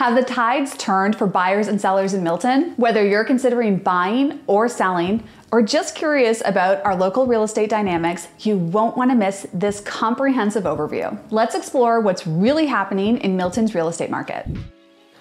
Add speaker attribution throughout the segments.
Speaker 1: Have the tides turned for buyers and sellers in Milton? Whether you're considering buying or selling, or just curious about our local real estate dynamics, you won't want to miss this comprehensive overview. Let's explore what's really happening in Milton's real estate market.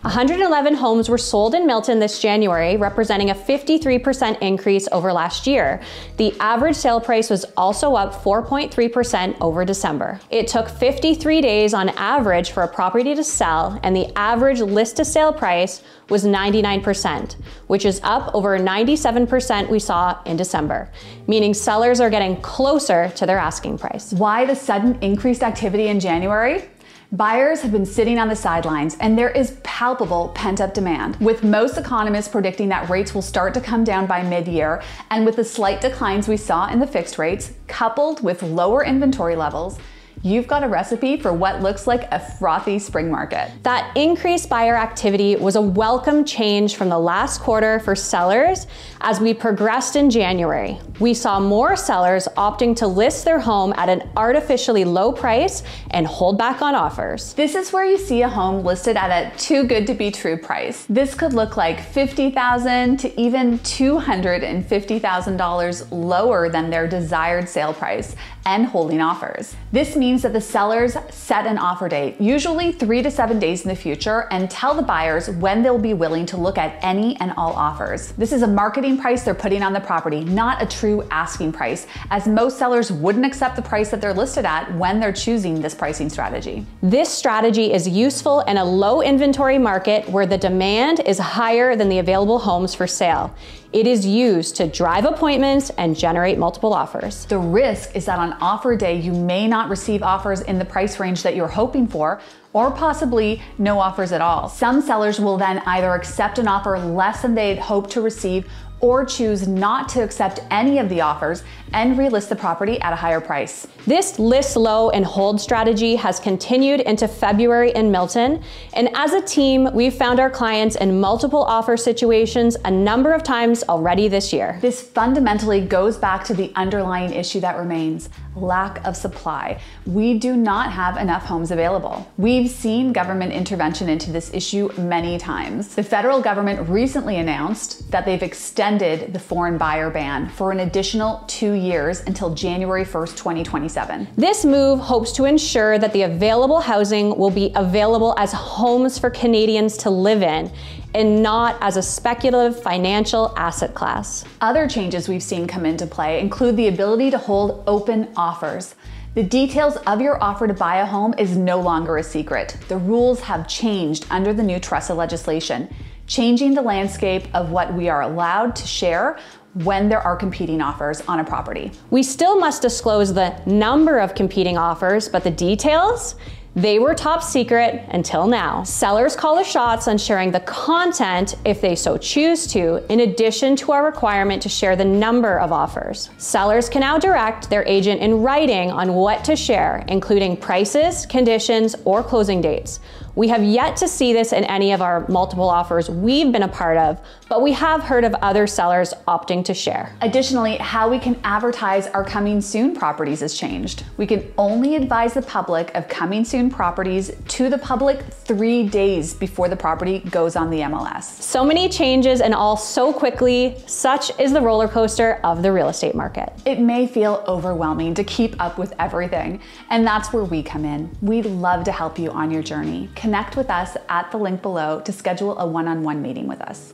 Speaker 2: 111 homes were sold in Milton this January, representing a 53% increase over last year. The average sale price was also up 4.3% over December. It took 53 days on average for a property to sell, and the average list to sale price was 99%, which is up over 97% we saw in December, meaning sellers are getting closer to their asking price.
Speaker 1: Why the sudden increased activity in January? Buyers have been sitting on the sidelines and there is palpable pent up demand, with most economists predicting that rates will start to come down by mid year. And with the slight declines we saw in the fixed rates, coupled with lower inventory levels, you've got a recipe for what looks like a frothy spring market.
Speaker 2: That increased buyer activity was a welcome change from the last quarter for sellers as we progressed in January. We saw more sellers opting to list their home at an artificially low price and hold back on offers.
Speaker 1: This is where you see a home listed at a too good to be true price. This could look like 50,000 to even $250,000 lower than their desired sale price and holding offers. This means that the sellers set an offer date, usually three to seven days in the future, and tell the buyers when they'll be willing to look at any and all offers. This is a marketing price they're putting on the property, not a true asking price, as most sellers wouldn't accept the price that they're listed at when they're choosing this pricing strategy.
Speaker 2: This strategy is useful in a low inventory market where the demand is higher than the available homes for sale. It is used to drive appointments and generate multiple offers.
Speaker 1: The risk is that on offer day, you may not receive offers in the price range that you're hoping for, or possibly no offers at all. Some sellers will then either accept an offer less than they'd hoped to receive or choose not to accept any of the offers and relist the property at a higher price.
Speaker 2: This list low and hold strategy has continued into February in Milton. And as a team, we've found our clients in multiple offer situations a number of times already this year.
Speaker 1: This fundamentally goes back to the underlying issue that remains lack of supply. We do not have enough homes available. We've seen government intervention into this issue many times. The federal government recently announced that they've extended the foreign buyer ban for an additional two years until January 1st, 2027.
Speaker 2: This move hopes to ensure that the available housing will be available as homes for Canadians to live in and not as a speculative financial asset class.
Speaker 1: Other changes we've seen come into play include the ability to hold open offers. The details of your offer to buy a home is no longer a secret. The rules have changed under the new TRESA legislation, changing the landscape of what we are allowed to share when there are competing offers on a property.
Speaker 2: We still must disclose the number of competing offers, but the details, they were top secret until now. Sellers call the shots on sharing the content if they so choose to, in addition to our requirement to share the number of offers. Sellers can now direct their agent in writing on what to share, including prices, conditions, or closing dates. We have yet to see this in any of our multiple offers we've been a part of, but we have heard of other sellers opting to share.
Speaker 1: Additionally, how we can advertise our coming soon properties has changed. We can only advise the public of coming soon properties to the public three days before the property goes on the MLS.
Speaker 2: So many changes and all so quickly, such is the roller coaster of the real estate market.
Speaker 1: It may feel overwhelming to keep up with everything, and that's where we come in. We'd love to help you on your journey connect with us at the link below to schedule a one on one meeting with us.